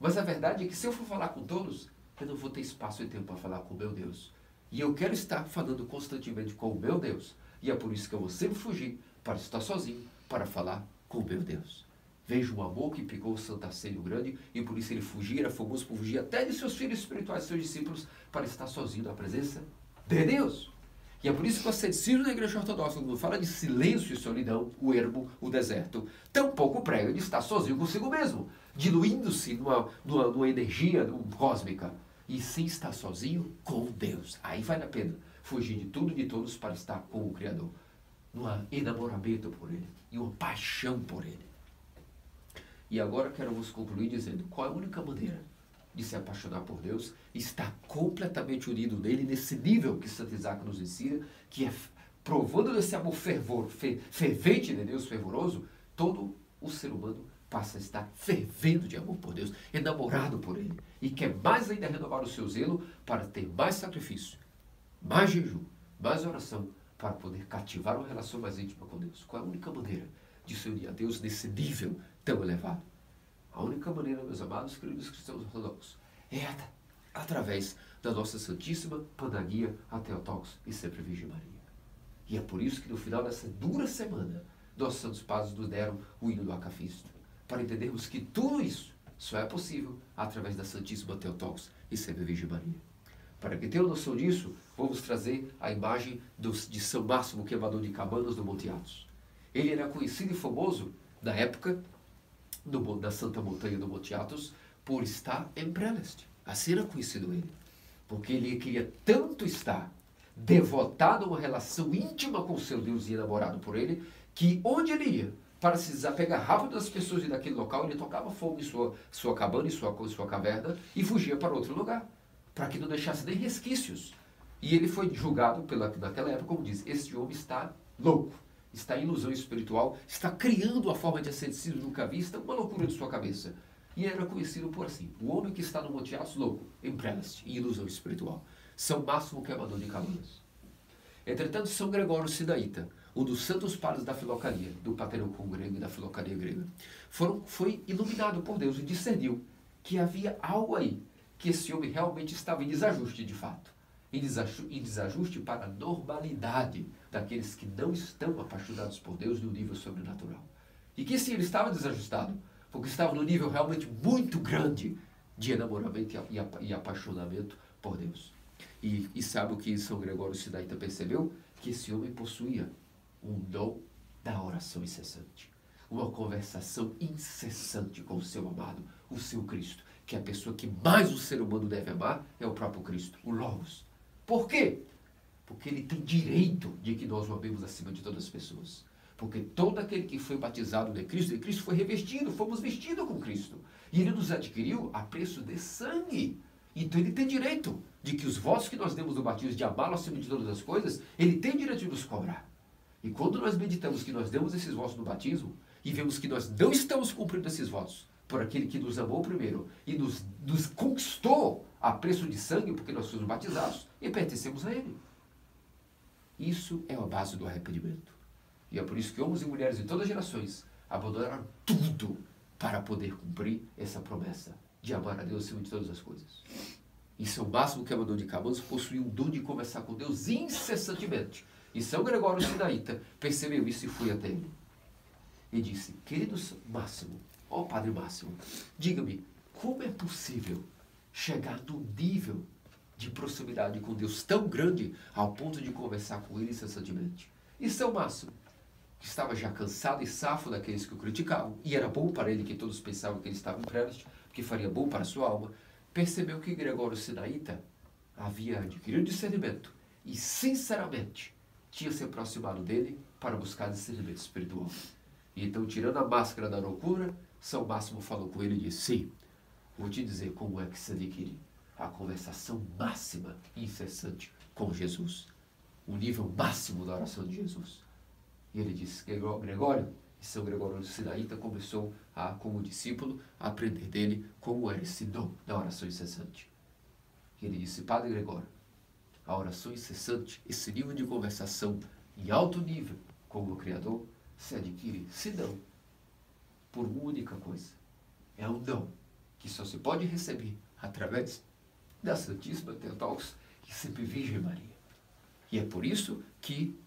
Mas a verdade é que se eu for falar com todos, eu não vou ter espaço e tempo para falar com o meu Deus. E eu quero estar falando constantemente com o meu Deus. E é por isso que eu vou sempre fugir para estar sozinho, para falar com o meu Deus. Veja o amor que picou o Santo Arcênio Grande e por isso ele fugia, era famoso por fugir até de seus filhos espirituais, seus discípulos, para estar sozinho na presença de Deus. E é por isso que o asceticismo da igreja ortodoxa, quando fala de silêncio e solidão, o ermo, o deserto, tampouco prega de estar sozinho consigo mesmo, diluindo-se numa, numa, numa energia cósmica, e sim estar sozinho com Deus. Aí vale a pena fugir de tudo e de todos para estar com o Criador, num enamoramento por Ele e uma paixão por Ele. E agora quero-vos concluir dizendo qual é a única maneira de se apaixonar por Deus, estar completamente unido nele, nesse nível que Santo Isaac nos ensina, que é provando desse amor fervor, fervente de Deus, fervoroso, todo o ser humano passa a estar fervendo de amor por Deus, enamorado por Ele, e quer mais ainda renovar o seu zelo para ter mais sacrifício, mais jejum, mais oração, para poder cativar uma relação mais íntima com Deus. Qual é a única maneira de se unir a Deus nesse nível tão elevado? A única maneira, meus amados queridos cristãos ortodoxos, é através da nossa Santíssima Panagia a e sempre Virgem Maria. E é por isso que no final dessa dura semana, nossos santos padres nos deram o hino do Acafisto para entendermos que tudo isso só é possível através da Santíssima Teotocos e sempre Virgem Maria. Para que tenham noção disso, vamos trazer a imagem dos, de São Máximo Queimador de Cabanas do Monte Atos. Ele era conhecido e famoso na época do, da Santa Montanha do Monte Atos por estar em Preleste. Assim era conhecido ele. Porque ele queria tanto estar devotado a uma relação íntima com seu Deus e enamorado por ele, que onde ele ia, para se desapegar rápido das pessoas e daquele local, ele tocava fogo em sua, sua cabana, em sua, em sua caverna e fugia para outro lugar, para que não deixasse nem resquícios. E ele foi julgado pela, naquela época, como diz, este homem está louco, está em ilusão espiritual, está criando a forma de asceticismo nunca vista, uma loucura de sua cabeça. E era conhecido por assim, o homem que está no Monte Atos louco, em preleste, em ilusão espiritual. São Máximo Queimador de Cabanas. Entretanto, São Gregório Sidaíta, um dos santos padres da Filocalia, do Paterocum grego e da Filocalia grega, foram, foi iluminado por Deus e discerniu que havia algo aí, que esse homem realmente estava em desajuste de fato. Em desajuste, para a normalidade daqueles que não estão apaixonados por Deus no nível sobrenatural. E que sim, ele estava desajustado, porque estava no nível realmente muito grande de enamoramento e, e, e apaixonamento por Deus. E, e sabe o que São Gregório Sidaita percebeu? Que esse homem possuía um dom da oração incessante. Uma conversação incessante com o seu amado, o seu Cristo, que é a pessoa que mais o ser humano deve amar é o próprio Cristo, o Logos. Por quê? Porque ele tem direito de que nós o amemos acima de todas as pessoas. Porque todo aquele que foi batizado de Cristo, de Cristo foi revestido, fomos vestidos com Cristo. E ele nos adquiriu a preço de sangue. Então ele tem direito de que os votos que nós demos no batismo de amá-lo acima de todas as coisas, ele tem direito de nos cobrar. E quando nós meditamos que nós demos esses votos no batismo e vemos que nós não estamos cumprindo esses votos por aquele que nos amou primeiro e nos, nos conquistou a preço de sangue, porque nós fomos batizados e pertencemos a Ele. Isso é a base do arrependimento. E é por isso que homens e mulheres de todas as gerações abandonaram tudo para poder cumprir essa promessa de amar a Deus acima de todas as coisas. E São Máximo Queimador de Cabanos possuía o dom de conversar com Deus incessantemente e São Gregório Sinaíta percebeu isso e foi até ele. E disse, querido Máximo, ó Padre Máximo, diga-me, como é possível chegar no nível de proximidade com Deus tão grande ao ponto de conversar com Ele incessantemente? E São Máximo, que estava já cansado e safo daqueles que o criticavam, e era bom para ele que todos pensavam que ele estava em preleste, que faria bom para a sua alma, percebeu que Gregório Sinaíta havia adquirido discernimento e, sinceramente, tinha se aproximado dele para buscar discernimento espiritual. E então, tirando a máscara da loucura, São Máximo falou com ele e disse: Sim, vou te dizer como é que se adquire a conversação máxima incessante com Jesus. O nível máximo da oração de Jesus. E ele disse: Gregório, e São Gregório de Sinaíta começou, a, como discípulo, a aprender dele como era esse dom da oração incessante. E ele disse: Padre Gregório, a oração incessante, esse nível de conversação em alto nível com o Criador, se adquire, se não, por uma única coisa. É um dom que só se pode receber através da Santíssima Teotocos e sempre Virgem Maria. E é por isso que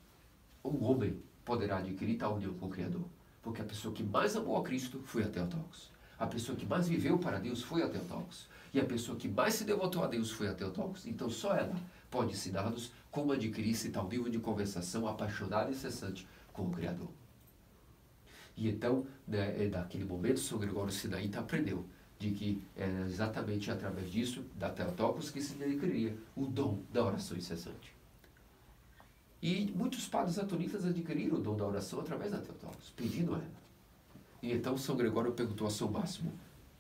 um homem poderá adquirir tal união com o Criador. Porque a pessoa que mais amou a Cristo foi a Teotocos. A pessoa que mais viveu para Deus foi a Teotocos. E a pessoa que mais se devotou a Deus foi a Teotocos. Então só ela pode ensinar-nos como adquirir esse tal nível de conversação apaixonada e incessante com o Criador. E então, né, é, naquele momento, São Gregório Sinaíta aprendeu de que é exatamente através disso, da Teotocos, que se adquiriria o dom da oração incessante. E muitos padres atonitas adquiriram o dom da oração através da Teotocos, pedindo ela. E então São Gregório perguntou a São Máximo,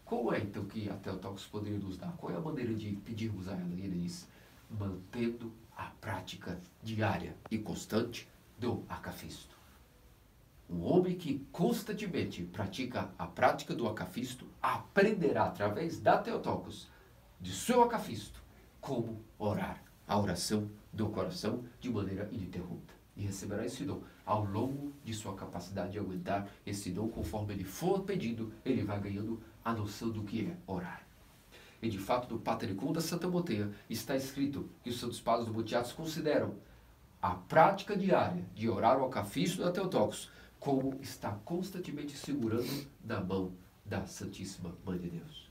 qual é então que a Teotocos poderia nos dar? Qual é a maneira de pedirmos a ela? E ele diz, mantendo a prática diária e constante do acafisto. Um homem que constantemente pratica a prática do acafisto aprenderá através da Teotocos, de seu acafisto, como orar a oração do coração de maneira ininterrupta. E receberá esse dom ao longo de sua capacidade de aguentar esse dom, conforme ele for pedindo, ele vai ganhando a noção do que é orar. E de fato, no Patericum da Santa Moteia está escrito que os santos padres do Boteatos consideram a prática diária de orar o acafisto da Teotocos como está constantemente segurando na mão da Santíssima Mãe de Deus.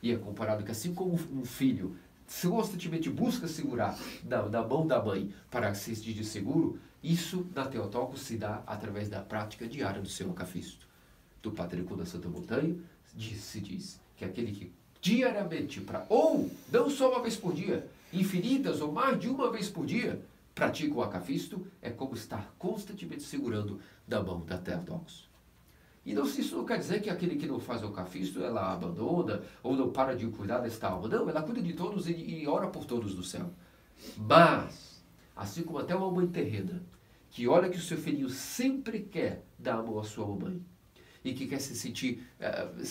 E é comparado que assim como um filho constantemente busca segurar na, na mão da mãe para se sentir seguro, isso na Teotocos se dá através da prática diária do seu acafisto. Do Patrico da Santa Montanha diz, se diz que aquele que diariamente, pra, ou não só uma vez por dia, infinitas ou mais de uma vez por dia, pratica o acafisto, é como estar constantemente segurando da mão da Teotocos. E não, isso não quer dizer que aquele que não faz o cafisto, ela abandona ou não para de cuidar desta alma. Não, ela cuida de todos e, e ora por todos no céu. Mas, assim como até uma mãe terrena, que olha que o seu filhinho sempre quer dar amor à sua mamãe e que quer se sentir, uh,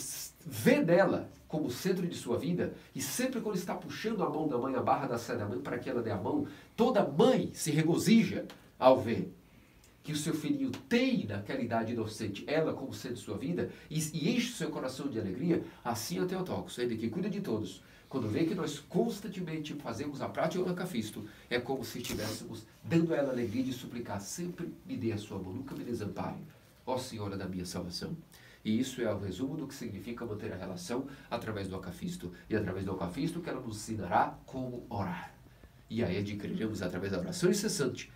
vê dela como centro de sua vida e sempre quando está puxando a mão da mãe, a barra da saia da mãe para que ela dê a mão, toda mãe se regozija ao ver que o seu filhinho tem naquela idade inocente, ela como sendo sua vida, e, e enche o seu coração de alegria, assim é Teotocos, ele que cuida de todos. Quando vê que nós constantemente fazemos a prática do cafisto, é como se estivéssemos dando a ela alegria de suplicar, sempre me dê a sua mão, nunca me desampare, ó Senhora da minha salvação. E isso é o resumo do que significa manter a relação através do acafisto. E através do acafisto que ela nos ensinará como orar. E aí adquiriremos através da oração incessante,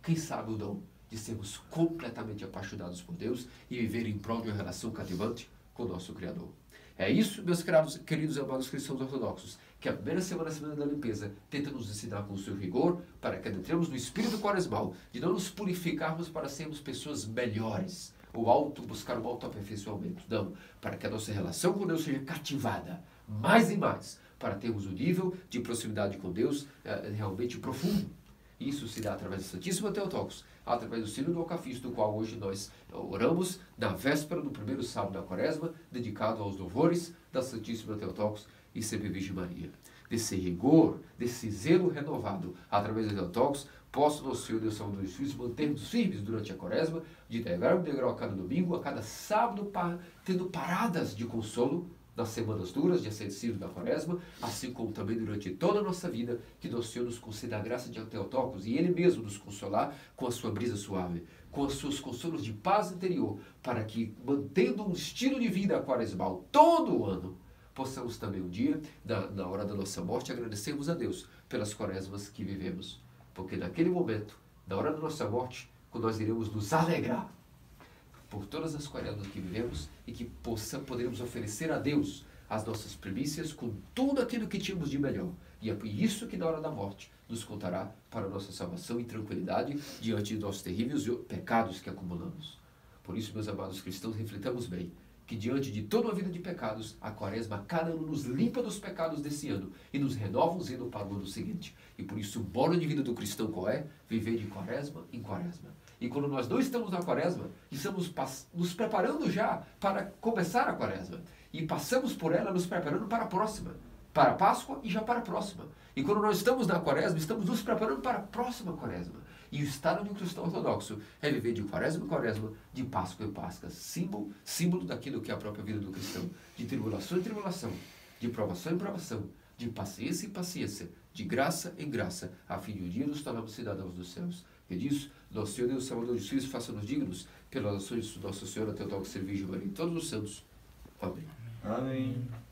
quem sabe o dom de sermos completamente apaixonados por Deus e viver em prol de uma relação cativante com o nosso Criador. É isso, meus queridos, queridos amados cristãos ortodoxos, que a primeira semana, a semana da limpeza, tenta nos ensinar com o seu rigor para que adentremos no espírito quaresmal, de não nos purificarmos para sermos pessoas melhores, ou auto, buscar o autoaperfeiçoamento. Não, para que a nossa relação com Deus seja cativada mais e mais, para termos um nível de proximidade com Deus é, realmente profundo. Isso se dá através da Santíssima Teotocos, através do sino do Alcafisto, do qual hoje nós oramos na véspera do primeiro sábado da quaresma, dedicado aos louvores da Santíssima Teotocos e Sempre Virgem Maria. Desse rigor, desse zelo renovado, através da Teotocos, posso, nosso Senhor Deus Salvador dos Filhos, mantermos firmes durante a quaresma, de degrau em degrau a cada domingo, a cada sábado, tendo paradas de consolo, nas semanas duras de ascensível da quaresma, assim como também durante toda a nossa vida, que nosso Senhor nos conceda a graça de Teotocos e Ele mesmo nos consolar com a sua brisa suave, com os seus consolos de paz interior, para que, mantendo um estilo de vida quaresmal todo o ano, possamos também um dia, na, na hora da nossa morte, agradecermos a Deus pelas quaresmas que vivemos. Porque naquele momento, na hora da nossa morte, quando nós iremos nos alegrar por todas as quaresmas que vivemos e que possa, poderemos oferecer a Deus as nossas primícias com tudo aquilo que tínhamos de melhor. E é isso que na hora da morte nos contará para a nossa salvação e tranquilidade diante de nossos terríveis pecados que acumulamos. Por isso, meus amados cristãos, reflitamos bem que diante de toda uma vida de pecados, a quaresma cada ano nos limpa dos pecados desse ano e nos renova o zelo para o ano seguinte. E por isso o bolo de vida do cristão qual é? Viver de quaresma em quaresma. E quando nós não estamos na quaresma, estamos nos preparando já para começar a quaresma. E passamos por ela nos preparando para a próxima. Para a Páscoa e já para a próxima. E quando nós estamos na quaresma, estamos nos preparando para a próxima quaresma. E o estado de um cristão ortodoxo é viver de quaresma em quaresma, de Páscoa em Páscoa. Símbolo, símbolo daquilo que é a própria vida do cristão. De tribulação em tribulação, de provação em provação, de paciência em paciência, de graça em graça, a fim de um dia nos tornarmos cidadãos dos céus. E disso, nosso Senhor Deus, Salvador de Filhos, faça-nos dignos, pelas ações do nosso Senhor, até o tal que servir Maria e todos os santos. Amém. Amém.